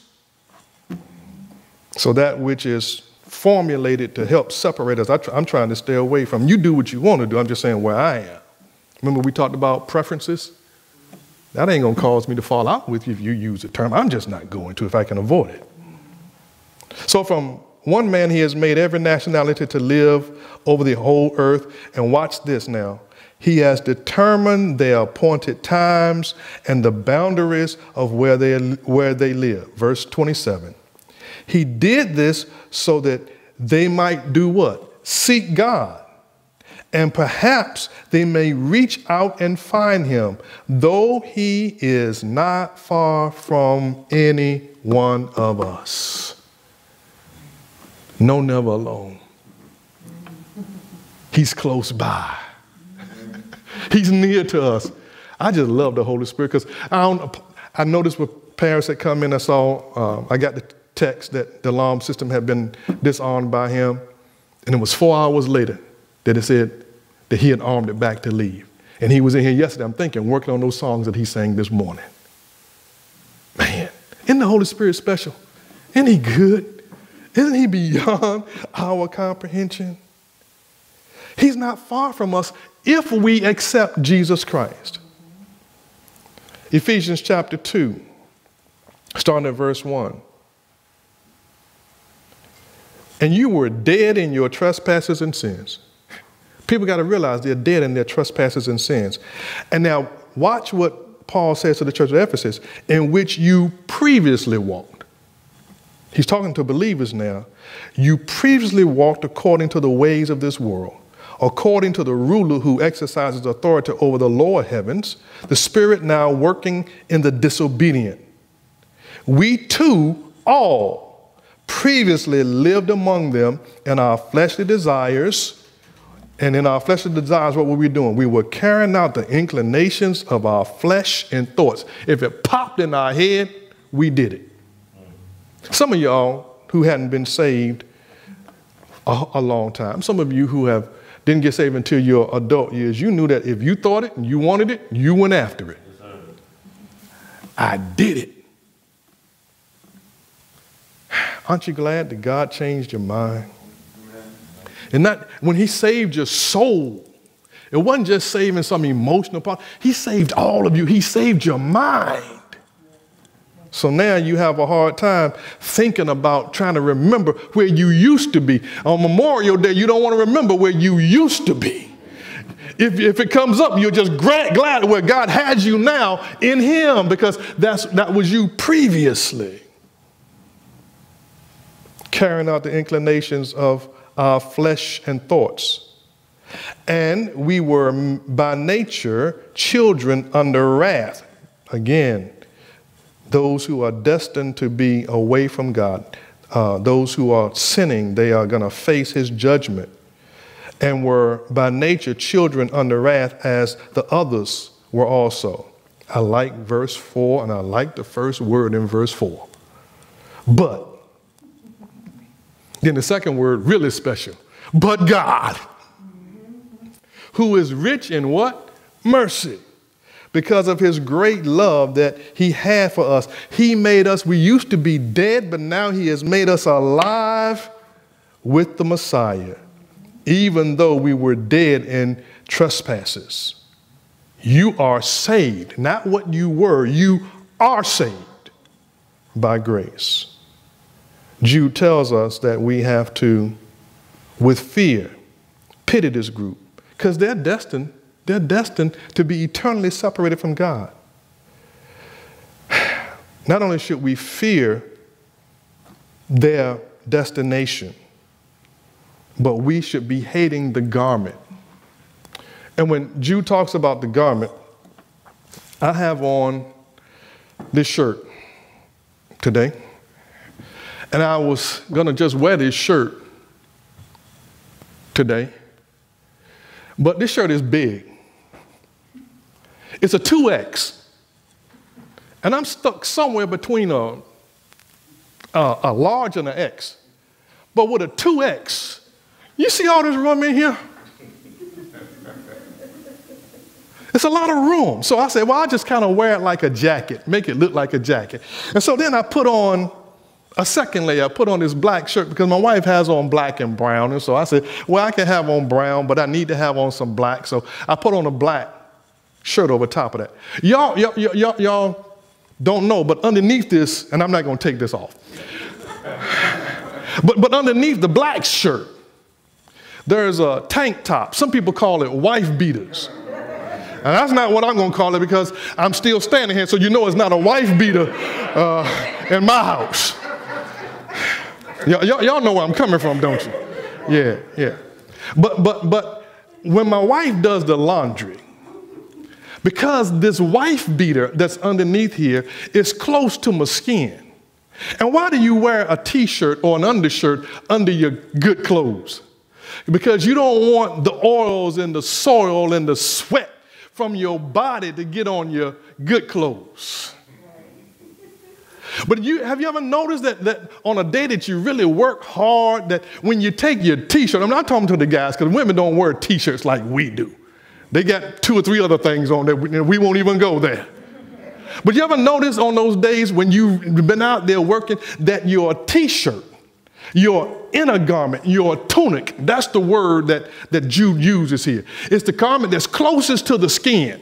So that which is formulated to help separate us. I am trying to stay away from. You do what you want to do. I'm just saying where I am. Remember we talked about preferences? That ain't gonna cause me to fall out with you if you use the term. I'm just not going to if I can avoid it. So from one man, he has made every nationality to live over the whole earth. And watch this now. He has determined their appointed times and the boundaries of where they, where they live. Verse 27. He did this so that they might do what? Seek God. And perhaps they may reach out and find him, though he is not far from any one of us. No, never alone. He's close by. He's near to us. I just love the Holy Spirit because I. I noticed with parents that come in, I saw. Uh, I got the text that the alarm system had been disarmed by him. And it was four hours later that it said that he had armed it back to leave. And he was in here yesterday, I'm thinking, working on those songs that he sang this morning. Man, isn't the Holy Spirit special? Isn't he good? Isn't he beyond our comprehension? He's not far from us if we accept Jesus Christ. Ephesians chapter 2, starting at verse 1. And you were dead in your trespasses and sins. People got to realize they're dead in their trespasses and sins. And now, watch what Paul says to the church of Ephesus, in which you previously walked. He's talking to believers now. You previously walked according to the ways of this world, according to the ruler who exercises authority over the lower heavens, the spirit now working in the disobedient. We too all previously lived among them in our fleshly desires. And in our fleshly desires, what were we doing? We were carrying out the inclinations of our flesh and thoughts. If it popped in our head, we did it. Some of y'all who hadn't been saved a, a long time, some of you who have didn't get saved until your adult years, you knew that if you thought it and you wanted it, you went after it. I did it. Aren't you glad that God changed your mind? And that when He saved your soul, it wasn't just saving some emotional part, He saved all of you, He saved your mind. So now you have a hard time thinking about trying to remember where you used to be. On Memorial Day, you don't want to remember where you used to be. If, if it comes up, you're just glad, glad where God has you now in Him because that's, that was you previously. Carrying out the inclinations of our flesh and thoughts. And we were by nature children under wrath. Again, those who are destined to be away from God, uh, those who are sinning, they are going to face his judgment and were by nature children under wrath as the others were also. I like verse 4 and I like the first word in verse 4. But, then the second word, really special. But God, who is rich in what? Mercy because of his great love that he had for us. He made us, we used to be dead, but now he has made us alive with the Messiah, even though we were dead in trespasses. You are saved, not what you were, you are saved by grace. Jude tells us that we have to, with fear, pity this group because they're destined they're destined to be eternally separated from God. Not only should we fear their destination, but we should be hating the garment. And when Jude talks about the garment, I have on this shirt today. And I was going to just wear this shirt today. But this shirt is big. It's a 2X. And I'm stuck somewhere between a, a, a large and an X. But with a 2X, you see all this room in here? It's a lot of room. So I said, well, I just kind of wear it like a jacket, make it look like a jacket. And so then I put on a second layer. I put on this black shirt because my wife has on black and brown. And so I said, well, I can have on brown, but I need to have on some black. So I put on a black shirt over top of that. Y'all, y'all, y'all, y'all don't know, but underneath this, and I'm not going to take this off, but, but underneath the black shirt, there's a tank top. Some people call it wife beaters. And that's not what I'm going to call it because I'm still standing here, so you know it's not a wife beater uh, in my house. Y'all know where I'm coming from, don't you? Yeah, yeah. But, but, but when my wife does the laundry, because this wife beater that's underneath here is close to my skin. And why do you wear a t shirt or an undershirt under your good clothes? Because you don't want the oils and the soil and the sweat from your body to get on your good clothes. But you, have you ever noticed that, that on a day that you really work hard, that when you take your t shirt, I'm not talking to the guys because women don't wear t shirts like we do. They got two or three other things on there. We won't even go there. But you ever notice on those days when you've been out there working that your t-shirt, your inner garment, your tunic, that's the word that, that Jude uses here. It's the garment that's closest to the skin.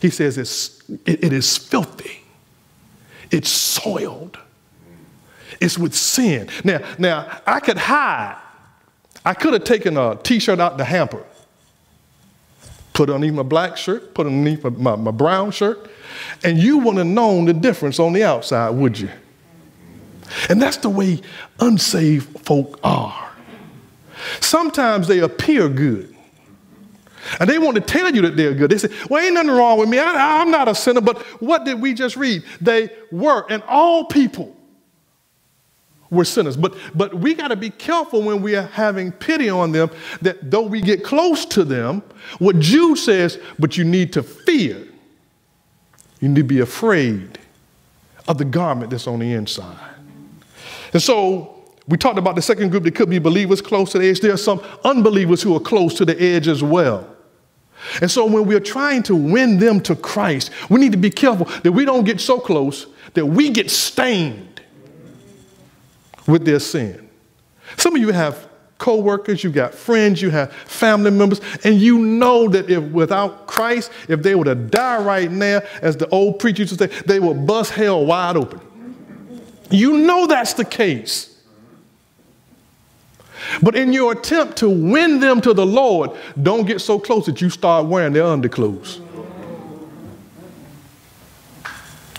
He says it's, it, it is filthy. It's soiled. It's with sin. Now, now I could hide. I could have taken a t-shirt out the hamper put underneath my black shirt, put underneath my, my brown shirt, and you wouldn't have known the difference on the outside, would you? And that's the way unsaved folk are. Sometimes they appear good. And they want to tell you that they're good. They say, well, ain't nothing wrong with me. I, am not a sinner. But what did we just read? They were, and all people were sinners. But, but we got to be careful when we are having pity on them that though we get close to them, what Jude says, but you need to fear. You need to be afraid of the garment that's on the inside. And so we talked about the second group that could be believers close to the edge. There are some unbelievers who are close to the edge as well. And so when we're trying to win them to Christ, we need to be careful that we don't get so close that we get stained with their sin. Some of you have co-workers, you got friends, you have family members, and you know that if without Christ, if they were to die right now, as the old preacher used to say, they will bust hell wide open. You know that's the case. But in your attempt to win them to the Lord, don't get so close that you start wearing their underclothes.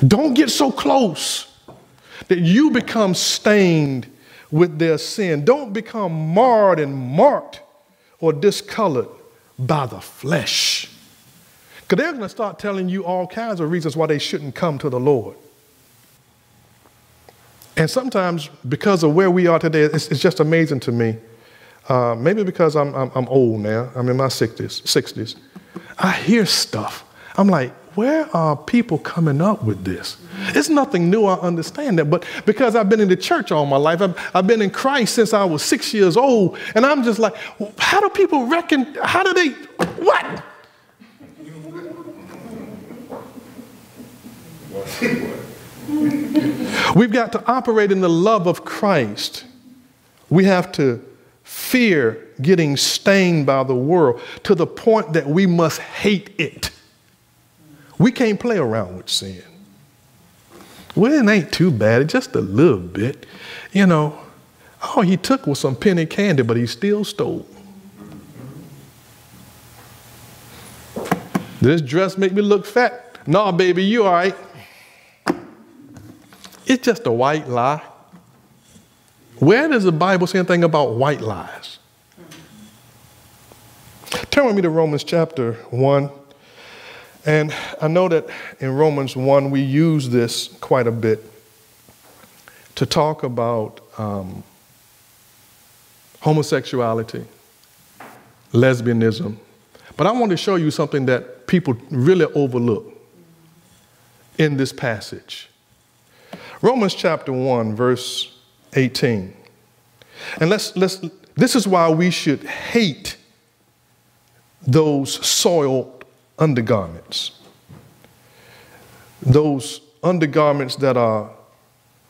Don't get so close that you become stained with their sin. Don't become marred and marked or discolored by the flesh. Because they're going to start telling you all kinds of reasons why they shouldn't come to the Lord. And sometimes, because of where we are today, it's, it's just amazing to me. Uh, maybe because I'm, I'm, I'm, old now, I'm in my 60s, 60s. I hear stuff. I'm like, where are people coming up with this? It's nothing new, I understand that, but because I've been in the church all my life, I've, I've been in Christ since I was six years old, and I'm just like, how do people reckon, how do they, what? We've got to operate in the love of Christ. We have to fear getting stained by the world to the point that we must hate it. We can't play around with sin. Well, it ain't too bad, just a little bit. You know, all he took was some penny candy, but he still stole. This dress make me look fat? No, baby, you all right. It's just a white lie. Where does the Bible say anything about white lies? Turn with me to Romans chapter 1. And I know that in Romans 1, we use this quite a bit to talk about um, homosexuality, lesbianism. But I want to show you something that people really overlook in this passage. Romans chapter 1, verse 18. And let's, let's, this is why we should hate those soiled undergarments. Those undergarments that are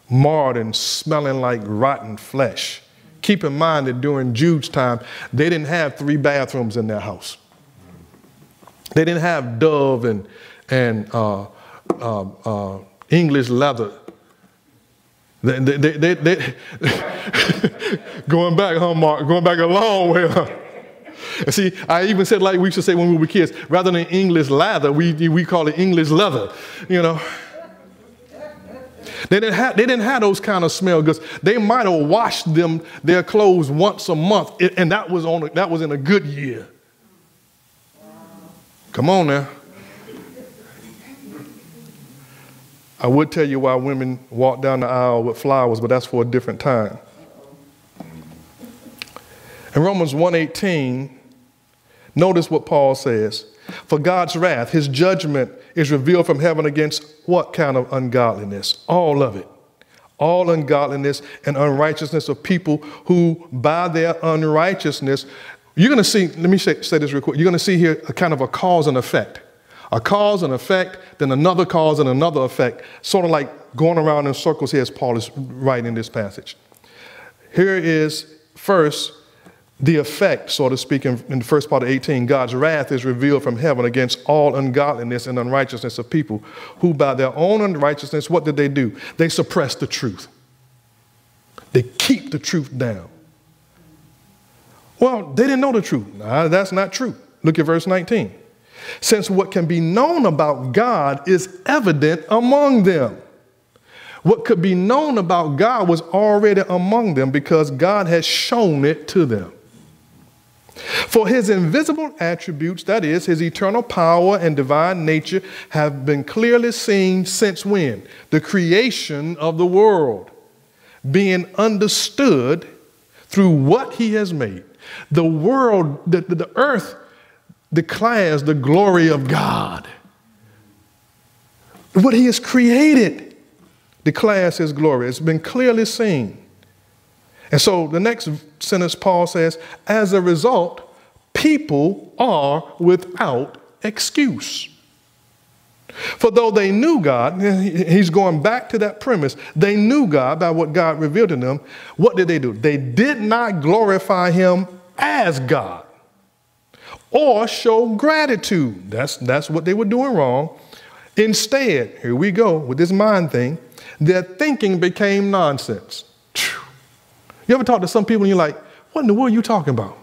marred and smelling like rotten flesh. Keep in mind that during Jude's time, they didn't have three bathrooms in their house. They didn't have Dove and, and uh, uh, uh, English leather. They, they, they, going back, huh, Mark? Going back a long way, huh? See, I even said like we used to say when we were kids, rather than English lather, we, we call it English leather, you know. They didn't, have, they didn't have those kind of smell goods. They might have washed them their clothes once a month, and that was, on that was in a good year. Come on now. I would tell you why women walk down the aisle with flowers, but that's for a different time. In Romans 1:18, notice what Paul says. For God's wrath, his judgment is revealed from heaven against what kind of ungodliness? All of it. All ungodliness and unrighteousness of people who, by their unrighteousness, you're going to see, let me say, say this real quick. You're going to see here a kind of a cause and effect. A cause and effect, then another cause and another effect, sort of like going around in circles here as Paul is writing in this passage. Here is first the effect, so to speak, in, in, the first part of 18, God's wrath is revealed from heaven against all ungodliness and unrighteousness of people who, by their own unrighteousness, what did they do? They suppress the truth. They keep the truth down. Well, they didn't know the truth. Nah, that's not true. Look at verse 19. Since what can be known about God is evident among them. What could be known about God was already among them because God has shown it to them. For his invisible attributes, that is, his eternal power and divine nature, have been clearly seen since when? The creation of the world. being understood through what he has made. The world, the, the, earth declares the glory of God. What he has created declares his glory. It's been clearly seen. And so the next sentence, Paul says, as a result, people are without excuse. For though they knew God, he's going back to that premise, they knew God by what God revealed to them. What did they do? They did not glorify him as God or show gratitude. That's, that's what they were doing wrong. Instead, here we go with this mind thing, their thinking became nonsense. You ever talk to some people and you're like, what in the world are you talking about?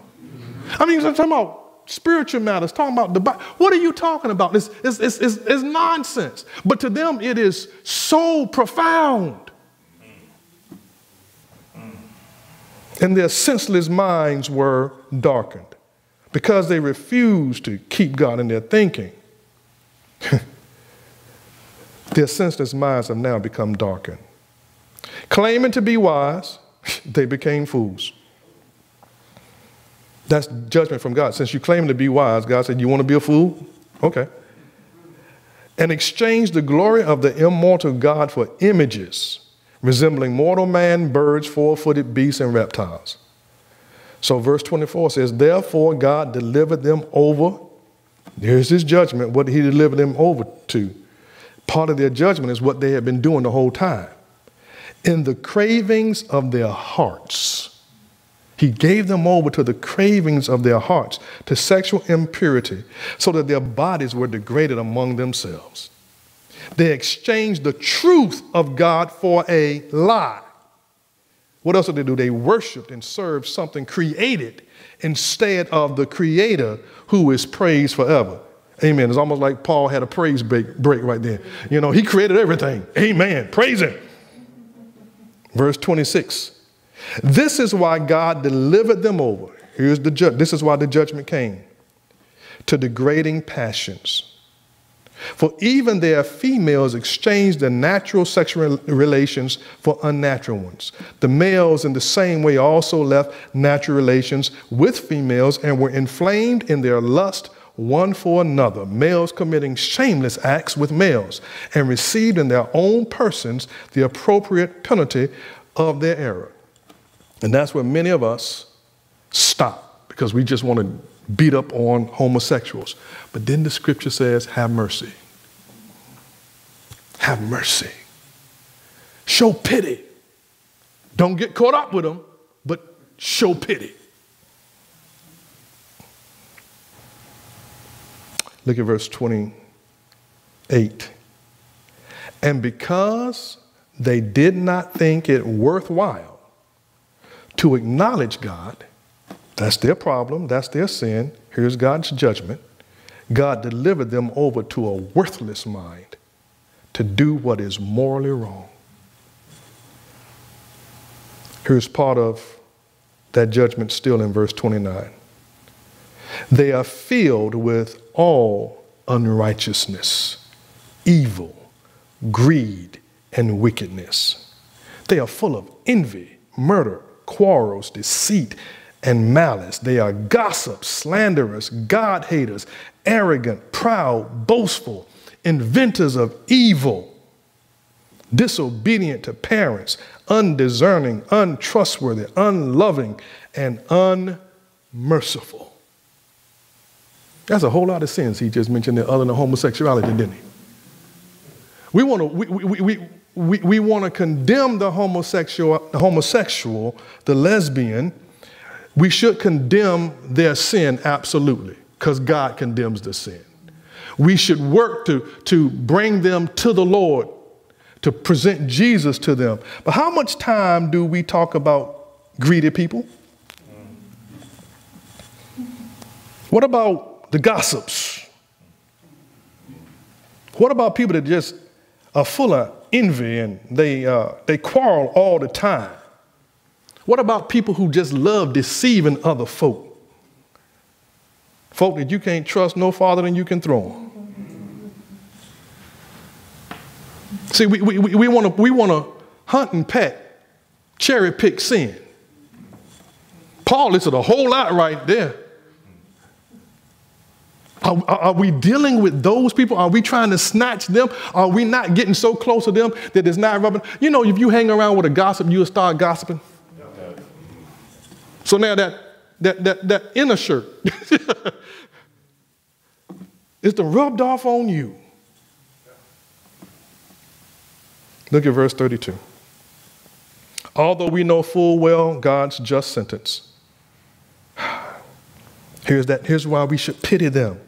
I mean, I'm talking about spiritual matters, talking about the Bible. What are you talking about? It's, it's, it's, it's, it's nonsense. But to them, it is so profound. And their senseless minds were darkened because they refused to keep God in their thinking. their senseless minds have now become darkened. Claiming to be wise, they became fools. That's judgment from God. Since you claim to be wise, God said, You want to be a fool? Okay. And exchange the glory of the immortal God for images resembling mortal man, birds, four footed beasts, and reptiles. So, verse 24 says, Therefore, God delivered them over. There's his judgment. What did he deliver them over to? Part of their judgment is what they had been doing the whole time. In the cravings of their hearts he gave them over to the cravings of their hearts, to sexual impurity, so that their bodies were degraded among themselves. They exchanged the truth of God for a lie. What else did they do? They worshiped and served something created instead of the Creator who is praised forever. Amen. It's almost like Paul had a praise break, break right there. You know, he created everything. Amen. Praise him. Verse 26 this is why God delivered them over. Here's the ju- this is why the judgment came to degrading passions. For even their females exchanged their natural sexual relations for unnatural ones. The males, in the same way, also left natural relations with females and were inflamed in their lust one for another, males committing shameless acts with males, and received in their own persons the appropriate penalty of their error. And that's where many of us stop because we just want to beat up on homosexuals. But then the scripture says, have mercy. Have mercy. Show pity. Don't get caught up with them, but show pity. Look at verse 28. And because they did not think it worthwhile to acknowledge God. That's their problem, that's their sin. Here's God's judgment. God delivered them over to a worthless mind to do what is morally wrong. Here's part of that judgment still in verse 29. They are filled with all unrighteousness, evil, greed, and wickedness. They are full of envy, murder, quarrels, deceit, and malice. They are gossips, slanderers, God haters, arrogant, proud, boastful, inventors of evil, disobedient to parents, undiscerning, untrustworthy, unloving, and unmerciful. That's a whole lot of sins he just mentioned there other than homosexuality, didn't he? We want to, we, we, we, we, we want to condemn the homosexual, the homosexual, the lesbian. We should condemn their sin absolutely, because God condemns the sin. We should work to, to bring them to the Lord, to present Jesus to them. But how much time do we talk about greedy people? What about the gossips? What about people that just are full of envy and they, uh, they quarrel all the time. What about people who just love deceiving other folk? Folk that you can't trust no farther than you can throw them. See, we, we, we want to we wanna hunt and pet cherry pick sin. Paul listed a whole lot right there. Are, are, we dealing with those people? Are we trying to snatch them? Are we not getting so close to them that it's not rubbing? You know, if you hang around with a gossip, you'll start gossiping. So now that that that, that inner shirt is the rubbed off on you. Look at verse 32. Although we know full well God's just sentence, here's that here's why we should pity them.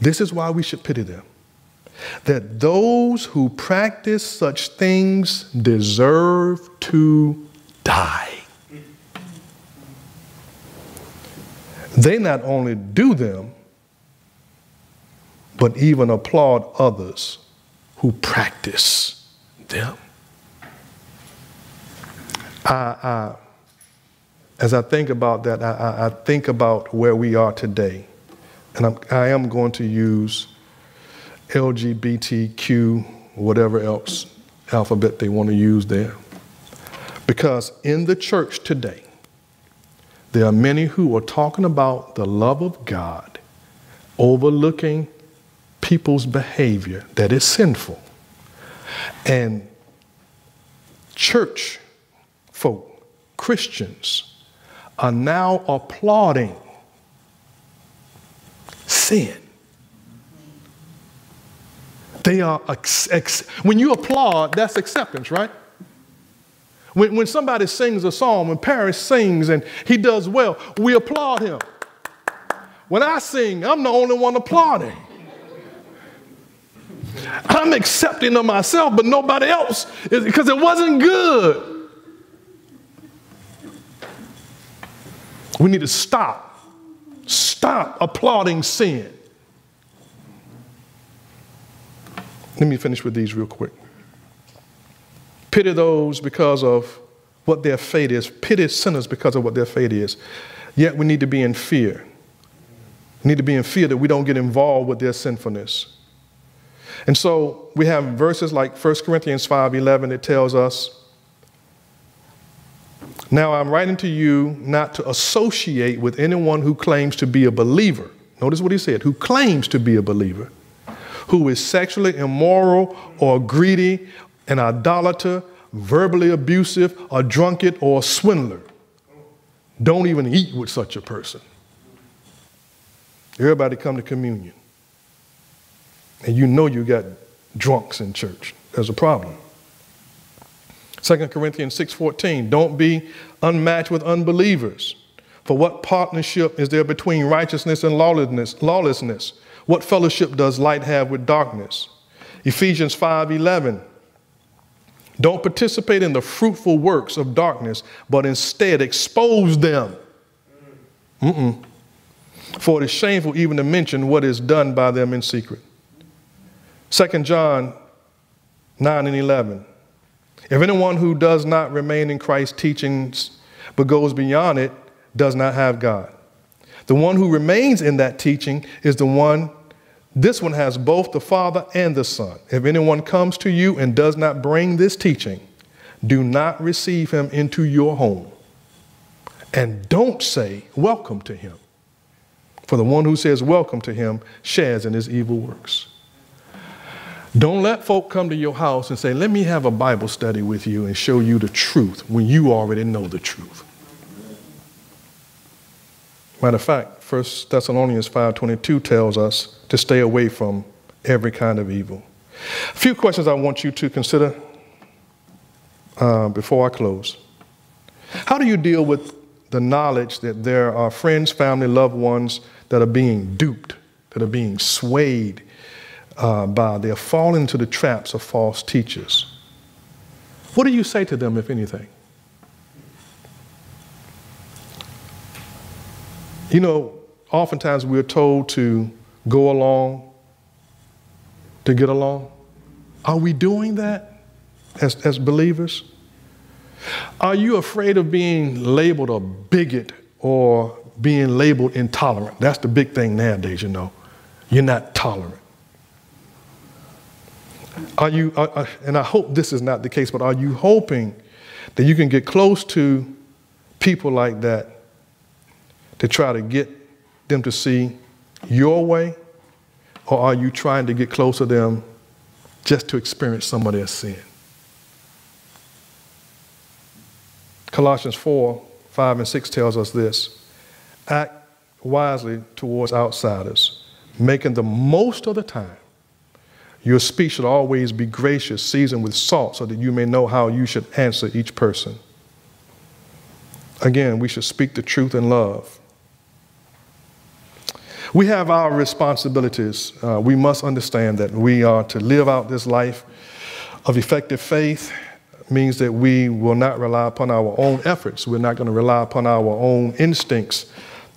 This is why we should pity them. That those who practice such things deserve to die. They not only do them, but even applaud others who practice them. I, I, as I think about that, I, I think about where we are today and I'm, I am going to use LGBTQ, whatever else alphabet they want to use there. Because in the church today, there are many who are talking about the love of God, overlooking people's behavior that is sinful. And church folk, Christians, are now applauding sin. They are, ex- when you applaud, that's acceptance, right? When, when somebody sings a song, when Paris sings and he does well, we applaud him. When I sing, I'm the only one applauding. I'm accepting of myself, but nobody else, because it wasn't good. We need to stop Stop applauding sin. Let me finish with these real quick. Pity those because of what their fate is. Pity sinners because of what their fate is. Yet we need to be in fear. We need to be in fear that we don't get involved with their sinfulness. And so we have verses like 1 Corinthians 5:11 that tells us now I'm writing to you not to associate with anyone who claims to be a believer. Notice what he said who claims to be a believer, who is sexually immoral or greedy, an idolater, verbally abusive, a drunkard, or a swindler. Don't even eat with such a person. Everybody come to communion. And you know you got drunks in church. There's a problem. 2 Corinthians 6:14, don't be unmatched with unbelievers. For what partnership is there between righteousness and lawlessness? lawlessness? What fellowship does light have with darkness? Ephesians 5:11 Don't participate in the fruitful works of darkness, but instead expose them. Mm-mm. For it is shameful even to mention what is done by them in secret. 2 John 9 and 11 if anyone who does not remain in Christ's teachings but goes beyond it does not have God. The one who remains in that teaching is the one, this one has both the Father and the Son. If anyone comes to you and does not bring this teaching, do not receive him into your home. And don't say welcome to him. For the one who says welcome to him shares in his evil works. Don't let folk come to your house and say, Let me have a Bible study with you and show you the truth when you already know the truth. Matter of fact, 1 Thessalonians 5.22 tells us to stay away from every kind of evil. A few questions I want you to consider uh, before I close. How do you deal with the knowledge that there are friends, family, loved ones that are being duped, that are being swayed uh, by. They're falling into the traps of false teachers. What do you say to them, if anything? You know, oftentimes we're told to go along to get along. Are we doing that as, as believers? Are you afraid of being labeled a bigot or being labeled intolerant? That's the big thing nowadays, you know. You're not tolerant. Are you, and I hope this is not the case, but are you hoping that you can get close to people like that to try to get them to see your way? Or are you trying to get close to them just to experience some of their sin? Colossians 4 5 and 6 tells us this act wisely towards outsiders, making the most of the time. Your speech should always be gracious, seasoned with salt, so that you may know how you should answer each person. Again, we should speak the truth in love. We have our responsibilities. Uh, we must understand that we are to live out this life of effective faith means that we will not rely upon our own efforts. We're not going to rely upon our own instincts,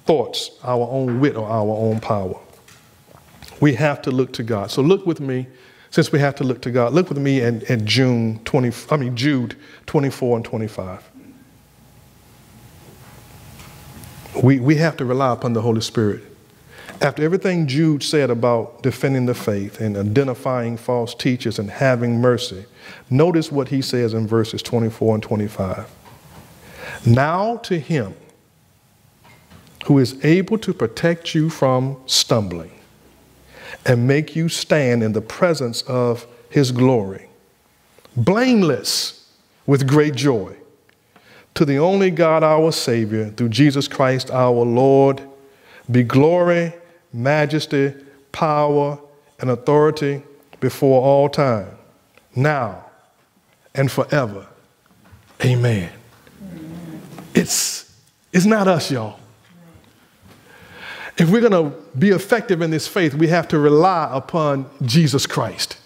thoughts, our own wit, or our own power. We have to look to God. So look with me, since we have to look to God, look with me in, in June 20, I mean Jude 24 and 25. We, we have to rely upon the Holy Spirit. After everything Jude said about defending the faith and identifying false teachers and having mercy, notice what he says in verses 24 and 25. Now to him who is able to protect you from stumbling and make you stand in the presence of his glory, blameless with great joy. To the only God, our Savior, through Jesus Christ our Lord, be glory majesty, power, and authority before all time, now and forever. Amen. It's, it's not us, y'all. If we're going to be effective in this faith, we have to rely upon Jesus Christ.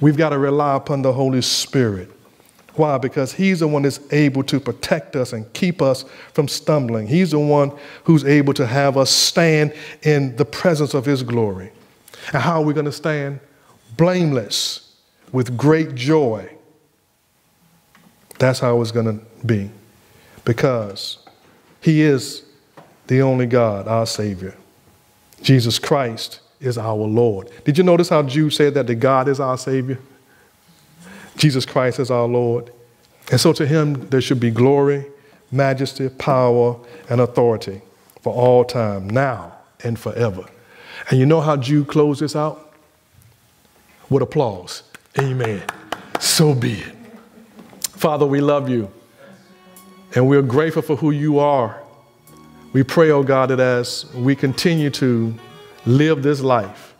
We've got to rely upon the Holy Spirit. Why? Because He's the one that's able to protect us and keep us from stumbling. He's the one who's able to have us stand in the presence of His glory. And how are we going to stand? Blameless, with great joy. That's how it's going to be. Because He is the only God, our Savior. Jesus Christ is our Lord. Did you notice how Jude said that the God is our Savior? Jesus Christ is our Lord. And so to him there should be glory, majesty, power, and authority for all time, now and forever. And you know how Jude closed this out? With applause. Amen. So be it. Father, we love you. And we're grateful for who you are. We pray, oh God, that as we continue to live this life,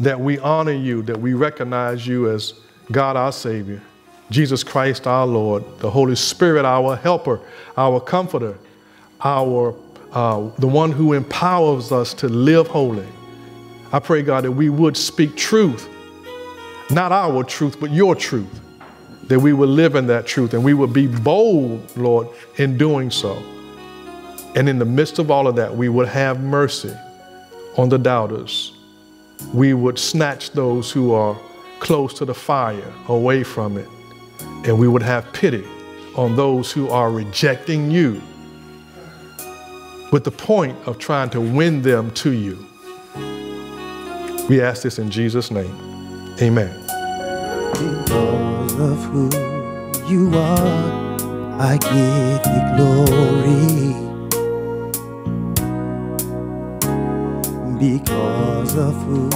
that we honor you, that we recognize you as God our Savior, Jesus Christ our Lord, the Holy Spirit our helper, our comforter, our uh, the one who empowers us to live holy. I pray, God, that we would speak truth, not our truth, but your truth, that we would live in that truth and we would be bold, Lord, in doing so. And in the midst of all of that, we would have mercy on the doubters. We would snatch those who are close to the fire, away from it. And we would have pity on those who are rejecting you with the point of trying to win them to you. We ask this in Jesus' name. Amen. Because of who you are, I give you glory. Because of who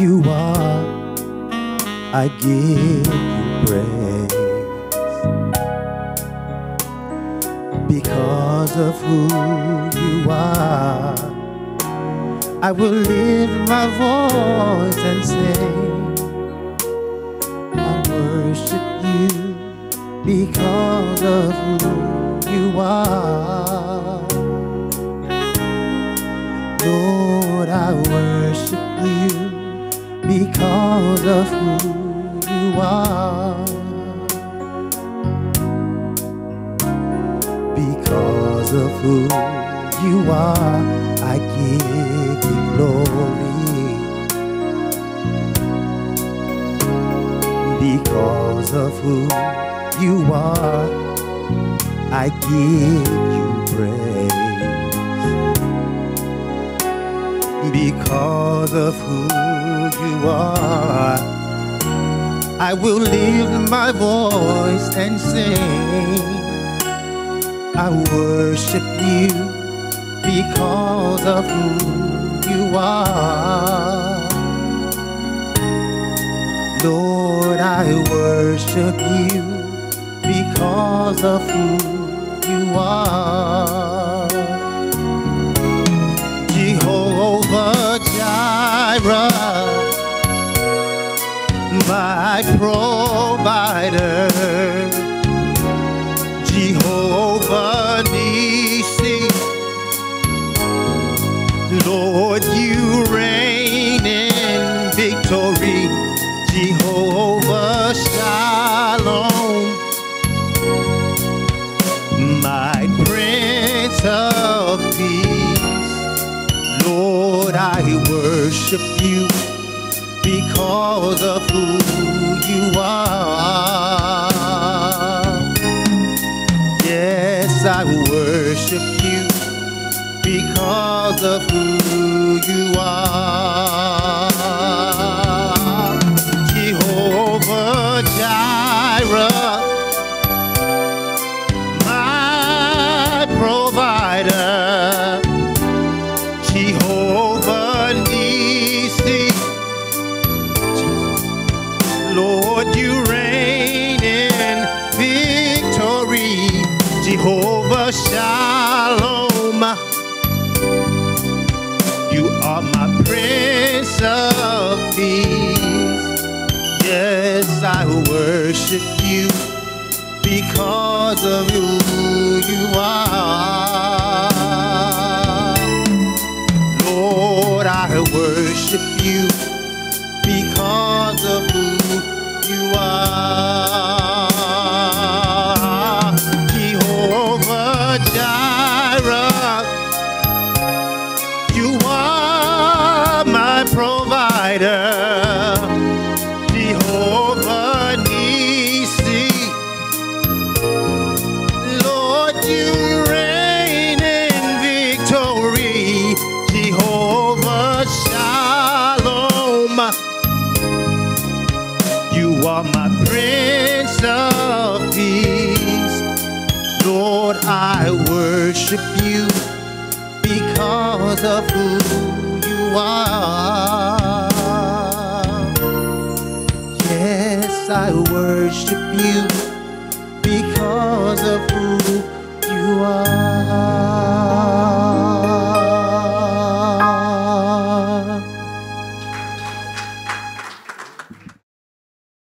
you are, I give you praise because of who you are. I will lift my voice and say, I worship you because of who you are. Lord, I worship you because of who are. Because of who you are, I give you glory. Because of who you are, I give you praise. Because of who you are, I will lift my voice and sing. I worship you because of who you are. Lord, I worship you because of who you are. Jehovah Jireh, my provider. Jehovah Nissi, Lord, you reign because of who you are. Yes, I worship you because of who you are. Of of who you are. Yes, I worship you